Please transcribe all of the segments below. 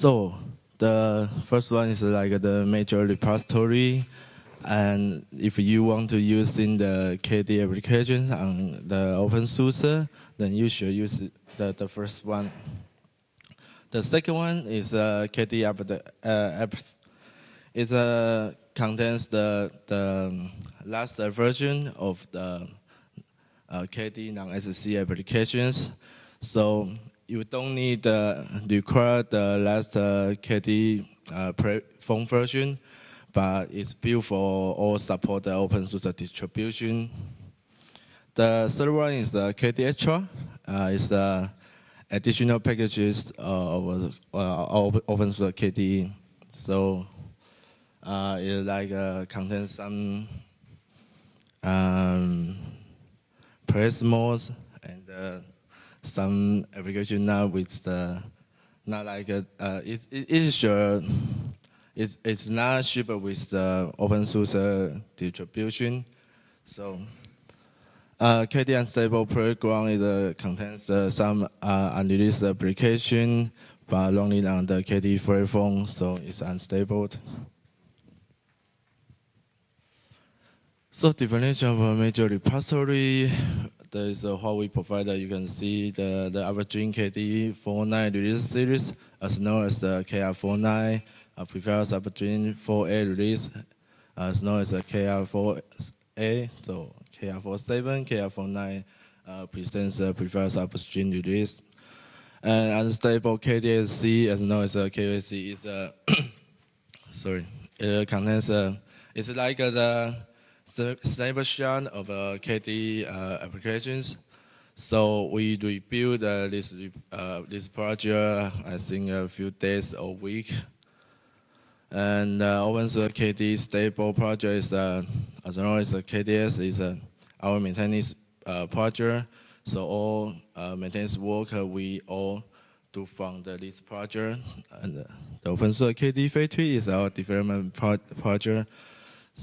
So the first one is like the major repository. And if you want to use in the KDE application on the openSUSE, then you should use the, the first one. The second one is uh, KDE app. Uh, app. It uh, contains the, the last version of the uh, KDE non-SC applications. So you don't need uh, require the last uh, KDE uh, phone version, but it's built for all support the openSUSE distribution. The third one is the KDE Extra. Uh, it's the additional packages uh, of uh, openSUSE KDE. So uh, it like contains some um, press modes and some application now with the not like a, uh, it, it, is sure it's, it's not shipped with the openSUSE distribution. So uh, KDE Unstable Playground is, uh, contains uh, some uh, unreleased application, but only on the free phone, so it's unstable. So definition of a major repository there is a what we provided. You can see the, the Evergreen KDE 4.9 release series, as known as the KR49, uh, previous Evergreen 4A release, as known as the KR4A, so KR47, KR49 uh, presents the previous upstream release. And unstable KDSC, as known as the KDSC, is the, sorry, it contains, uh, it's like the snapshot of uh, KDE uh, applications. So we rebuild uh, this this project, I think a few days or week. And uh, OpenSUSE KDE stable project is uh, as long as the KDS is uh, our maintenance uh, project. So all uh, maintenance work we all do from the, this project. And the OpenSUSE KDE Factory is our development pro project.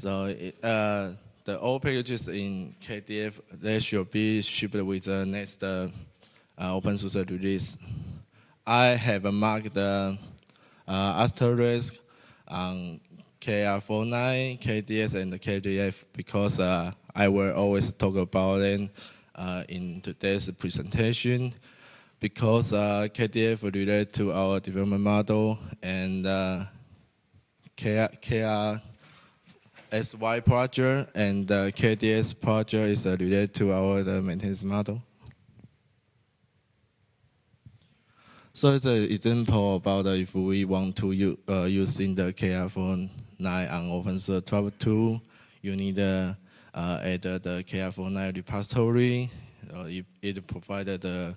So it, uh, the all packages in KDF they should be shipped with the next uh, openSUSE release. I have marked the uh, asterisk on KR49, KDS, and KDF because uh, I will always talk about them uh, in today's presentation because uh, KDF related to our development model and uh, KR, KR SY project and the KDS project is related to our the maintenance model. So it's an example about if we want to use, uh, using the KR49 on OpenSUSE 12.2, you need uh, uh, add the KR49 repository. Uh, it, it provided the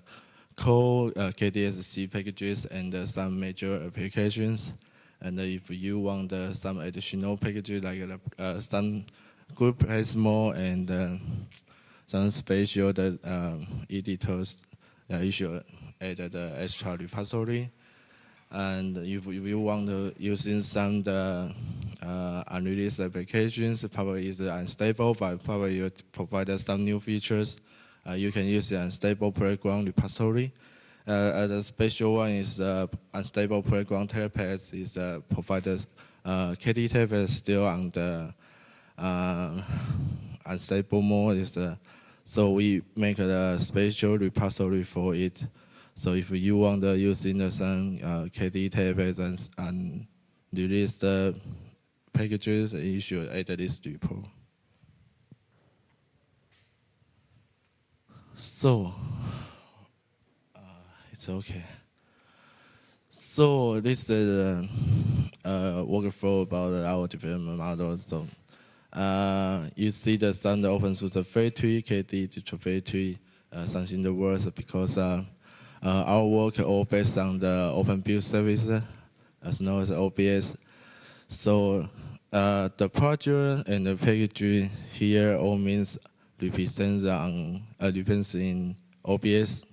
code, uh, KDSC packages, and uh, some major applications. And if you want uh, some additional packages like uh, some group Plasma and uh, some special um, editors, you should add the extra repository. And if, if you want to using some the uh, unreleased applications, probably is unstable, but probably you provide some new features. Uh, you can use the unstable playground repository. Uh, the special one is the unstable playground telepath is uh, provided. Uh, KDE telepath still on the uh, unstable mode. Is the so we make a special repository for it. So if you want to use in the some uh, KDE telepath and, and release the packages, you should add this repo. So it's okay. So this is the uh, workflow about our development model. So uh, you see the some openSUSE factory, KDE distro factory, uh, something the works because uh, uh, our work all based on the open build service, as known as OBS. So uh, the project and the package here all means represents on uh, represents in OBS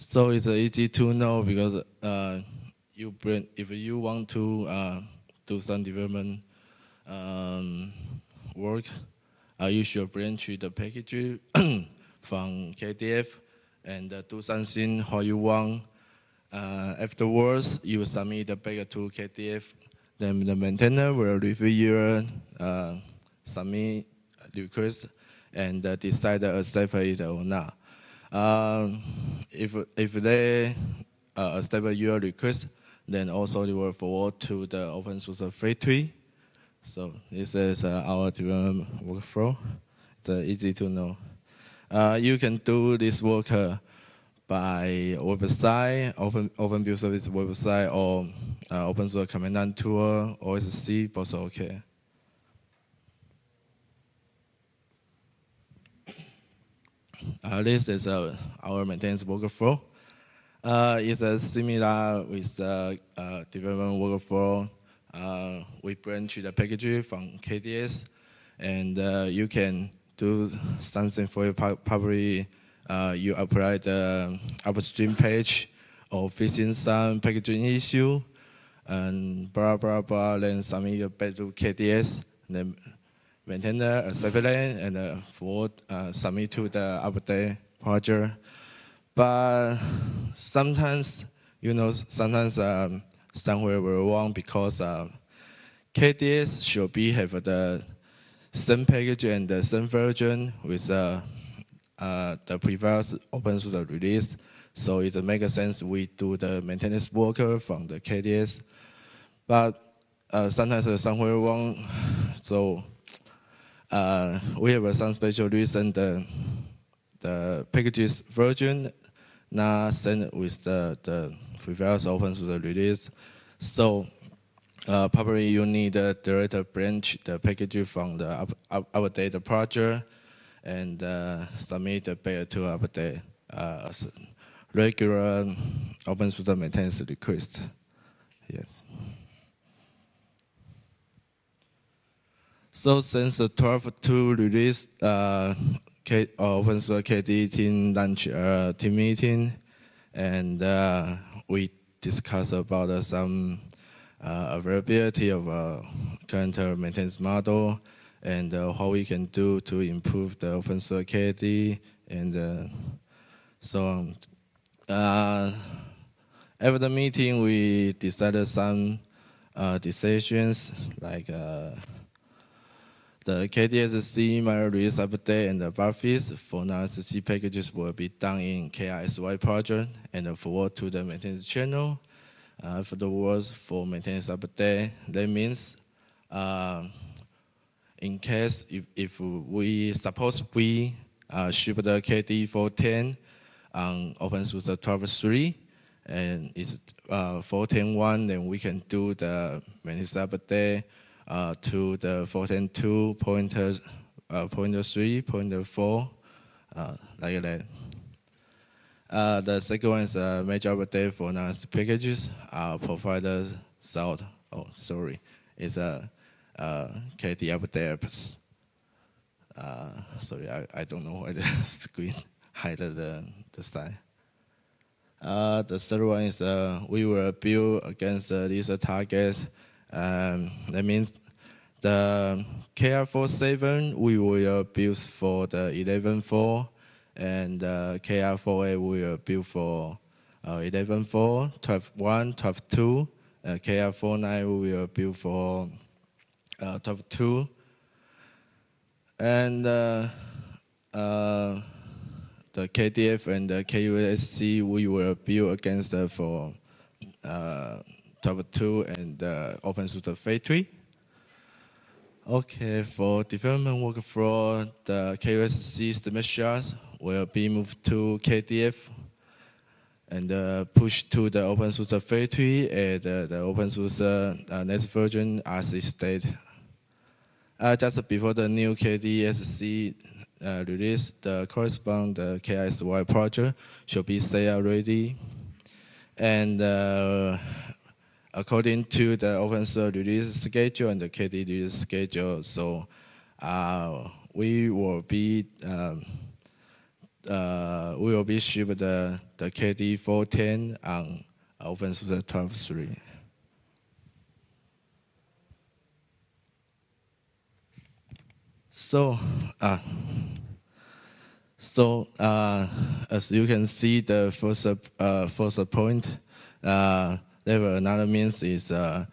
so it's easy to know because uh, you bring, if you want to uh, do some development um, work, uh, you should branch the package from KDF and uh, do something how you want. Uh, afterwards, you submit the back to KDF. Then the maintainer will review your uh, submit request and uh, decide accept it or not. Um, if if they uh, accept your request, then also they will forward to the openSUSE free tree. So this is uh, our development workflow. It's uh, easy to know. Uh, you can do this work uh, by website, open open build service website, or uh, openSUSE command line tool, OSC, both okay. Uh, this is uh, our maintenance workflow. Uh, it's uh, similar with the uh, development workflow. Uh, we branch the package from KDS, and uh, you can do something for your probably you apply the upstream page or fixing some packaging issue, and blah blah blah. Then submit it back to KDS, then maintainer a it and uh, forward uh, submit to the update project. But sometimes, you know, sometimes um, somewhere we're wrong because uh, KDS should be have the same package and the same version with uh, uh, the previous openSUSE release. So it makes sense we do the maintenance worker from the KDS. But uh, sometimes somewhere wrong, so uh, we have some special reason the the packages version not sent with the, the previous openSUSE release. So uh, probably you need a direct branch the package from the up, up, update project and uh, submit back to update uh, regular openSUSE maintenance request. Yes. So since the 12.2 release, uh, K, uh, KD team launch uh, team meeting, and uh, we discuss about uh, some uh, availability of uh, current maintenance model and uh, what we can do to improve the openSUSE KD. And uh, so uh, after the meeting, we decided some decisions like the KDSC minor release update and the buffies for non-SC packages will be done in KISY project and forward to the maintenance channel. Uh, for the words for maintenance update, that means uh, in case if, if we suppose we uh, ship the KD 410 on OpenSUSE 12.3 and it's uh, 410.1, then we can do the maintenance update uh, to the 410.2 pointer, uh, pointer 3, pointer 4, uh, like that. Uh, the second one is a major update for NAS packages. Uh, provider south, oh, sorry, it's a uh, KD update. Uh, sorry, I, I don't know why the screen hide the, the style. Uh, the third one is uh, we will build against uh, these targets um, that means the KR47 we will build for the 11.4 and uh, KR48 we will build for uh, 11.4, 12.1, 12.2. Uh, KR49 we will build for uh, 12.2. And uh, uh, the KDF and the KUSC we will build against the for uh, 12.2 and uh, openSUSE factory. Okay, for development workflow, the KUSC snapshots will be moved to KDF and uh, pushed to the openSUSE factory and uh, the openSUSE uh, next version as it stated. Uh, just before the new KDSC uh, release, the corresponding KISY project should be set up ready. And uh, according to the openSUSE release schedule and the KD release schedule. So uh, we will be um, uh, we will be ship the the KD 410 on openSUSE 12.3. So, uh, so uh, as you can see, the first uh, first point Uh, there another means is uh,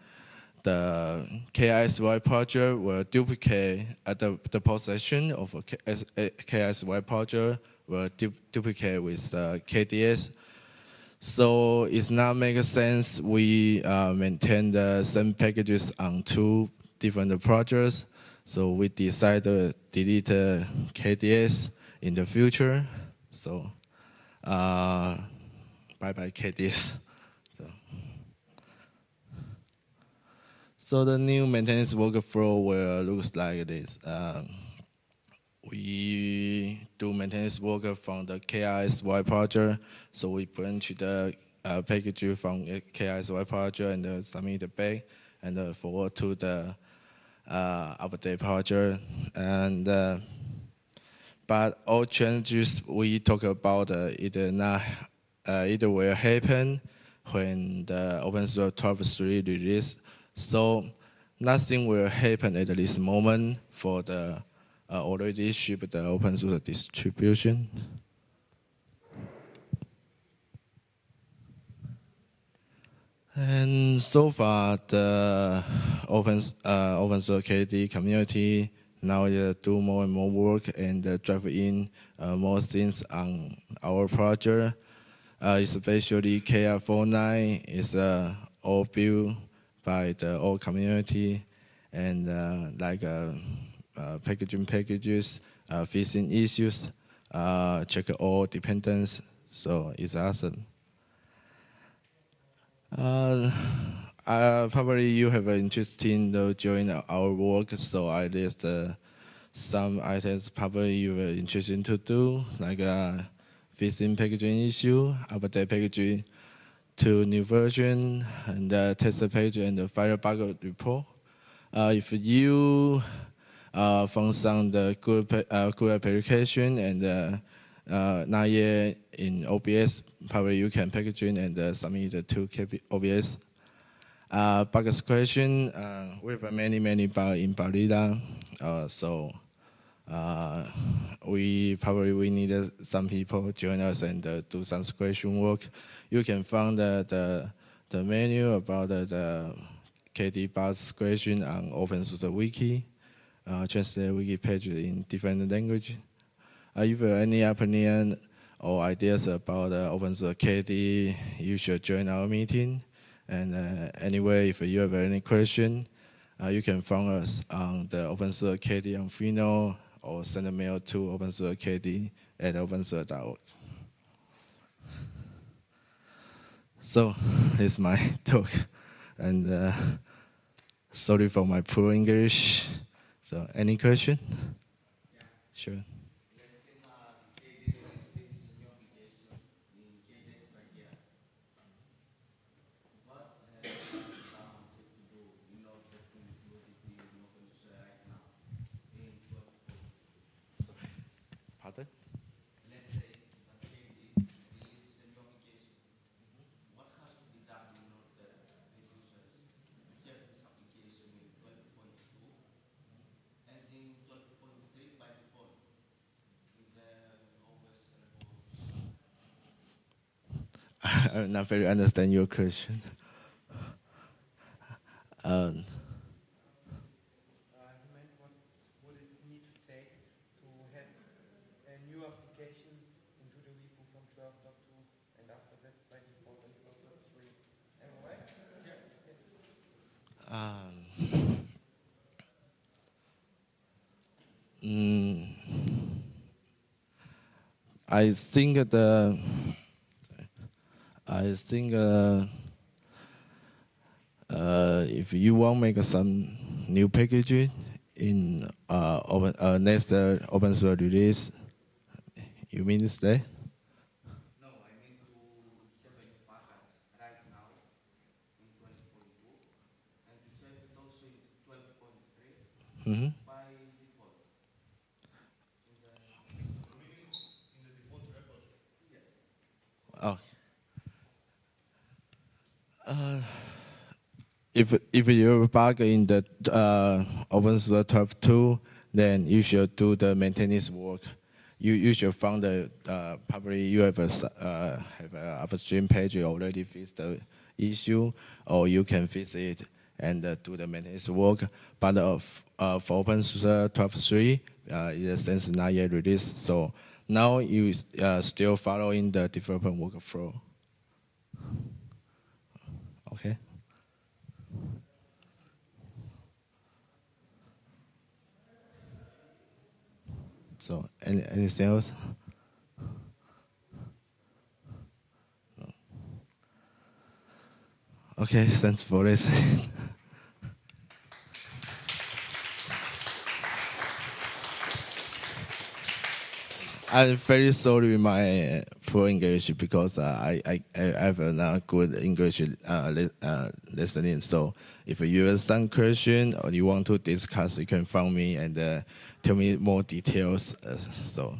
the KISY project will duplicate at the, the possession of a KISY project will du duplicate with the KDS. So it's not make sense we uh, maintain the same packages on two different projects. So we decided to delete KDS in the future. So uh, bye bye KDS. So. So the new maintenance workflow will looks like this. Um, we do maintenance work from the KISY project. So we branch the uh, package from KISY project and uh, submit the back and uh, forward to the uh, update project. And uh, but all changes we talk about uh, it not uh, it will happen when the OpenSUSE 12.3 release. So nothing will happen at this moment for the uh, already shipped the source distribution. And so far, the open uh, openSUSE KD community now uh, do more and more work and uh, drive in uh, more things on our project. Uh, especially KR49 is uh, all built by the whole community and uh, like uh, uh, packaging packages, fixing issues, check all dependents. So it's awesome. Uh, probably you have an interest in to join our work, so I list uh, some items probably you are interested to do, like uh, fixing packaging issue, update packaging to new version, and the test the page and the fire bug report. Uh, if you uh, found some the good uh, good application and uh, uh, not yet in OBS, probably you can packaging and uh, submit it to KB OBS. Uh, bugs question, uh, we have many, many bugs in Balida, uh, so uh, we probably we need some people join us and uh, do some question work. You can find the, the, the menu about the, the KD bus question on OpenSUSE Wiki, uh, translate wiki page in different language. Uh, if you have any opinion or ideas about uh, OpenSUSE KD, you should join our meeting. And uh, anyway, if you have any question, uh, you can find us on the OpenSUSE KD on Freenode or send a mail to OpenSUSE KD at OpenSUSE.org. So, this is my talk. And uh, sorry for my poor English. So, any question? Sure. I not very understand your question. Um, Um, mm, I think the I think uh, uh, if you want to make some new packaging in uh, open, uh, next uh, openSUSE release, you mean this day? No, I mean to have a package right now in 2042 and to have it also in 12.3 Mm-hmm. by default. Oh. Uh, if if you bug in the uh, OpenSUSE 12.2, then you should do the maintenance work. You you should find the uh, probably you have a uh, have a upstream page already fixed the issue, or you can fix it and uh, do the maintenance work. But uh, uh, for OpenSUSE 12.3, uh, it is not yet released. So now you uh, still following the development workflow. Okay. So any, anything else? Okay, thanks for listening. I'm very sorry my poor English because uh, I, I, I have a not good English uh, li uh, listening. So if you have some question or you want to discuss, you can find me and tell me more details. So